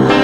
now.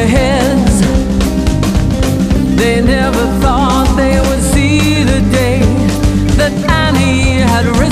their heads. They never thought they would see the day that Annie had risen.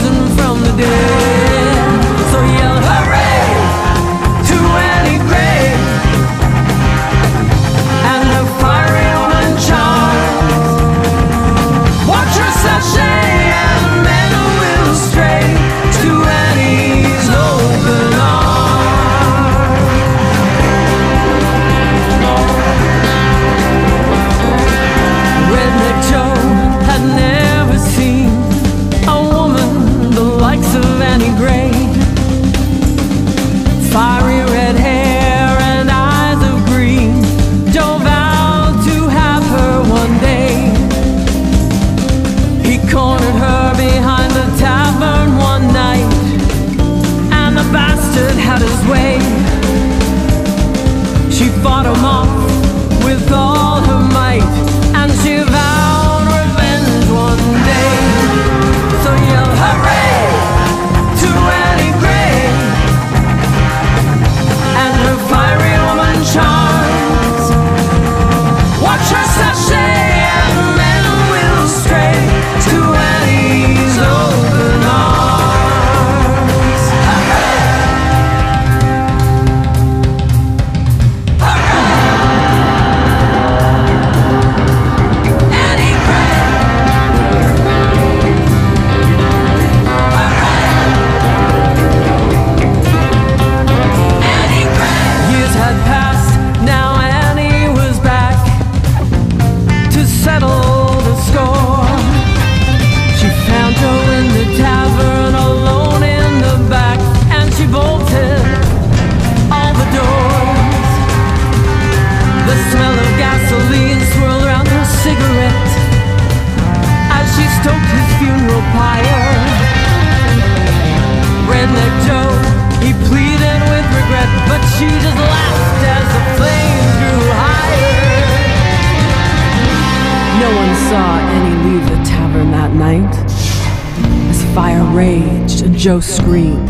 Fire raged and Joe screamed.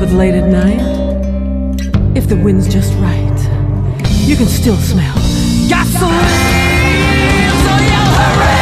But late at night, if the wind's just right, you can still smell gasoline. So yell hooray!